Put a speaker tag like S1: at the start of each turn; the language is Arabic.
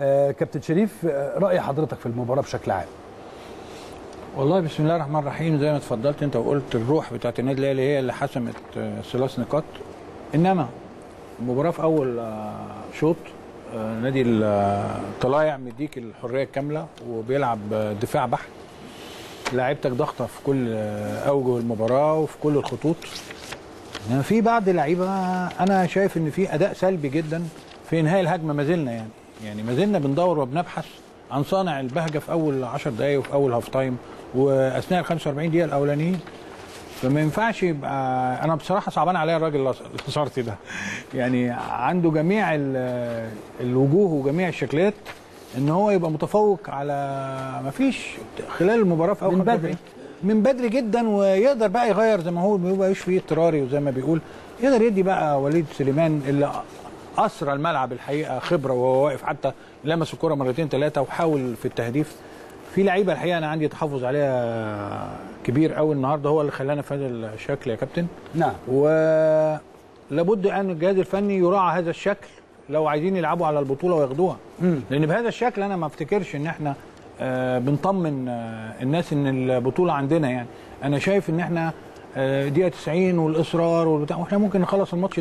S1: آه كابتن شريف آه، رأي حضرتك في المباراة بشكل عام.
S2: والله بسم الله الرحمن الرحيم زي ما اتفضلت انت وقلت الروح بتاعت النادي الأهلي هي اللي حسمت آه، ثلاث نقاط. إنما المباراه في أول شوط نادي الطلايع مديك الحرية الكاملة وبيلعب دفاع بحت. لعيبتك ضاغطة في كل أوجه المباراة وفي كل الخطوط. إنما في بعض اللعيبة أنا شايف إن في أداء سلبي جدا في انهاء الهجمة ما زلنا يعني. يعني ما زلنا بندور وبنبحث عن صانع البهجة في أول 10 دقائق وفي أول هاف تايم وأثناء ال 45 دقيقة الأولانيين. فما ينفعش يبقى أنا بصراحة صعبان عليا الراجل الصارتي ده. يعني عنده جميع ال- الوجوه وجميع الشكلات إن هو يبقى متفوق على ما فيش خلال المباراة في أول
S1: من
S2: 45
S1: بدري.
S2: من بدري جدا ويقدر بقى يغير زي ما هو ما يبقاش فيه اضطراري وزي ما بيقول. يقدر يدي بقى وليد سليمان اللي أسرى الملعب الحقيقة خبرة وهو واقف حتى لمس الكرة مرتين ثلاثة وحاول في التهديف. في لعيبة الحقيقة أنا عندي تحفظ عليها كبير قوي النهارده هو اللي خلانا في هذا الشكل يا كابتن.
S1: نعم.
S2: ولابد أن الجهاز الفني يراعى هذا الشكل لو عايزين يلعبوا على البطولة وياخدوها. لأن بهذا الشكل أنا ما أفتكرش إن إحنا آه، بنطمن آه، الناس إن البطولة عندنا يعني. أنا شايف إن إحنا آه، دقيقة 90 والإصرار والبتاع وإحنا ممكن نخلص الماتش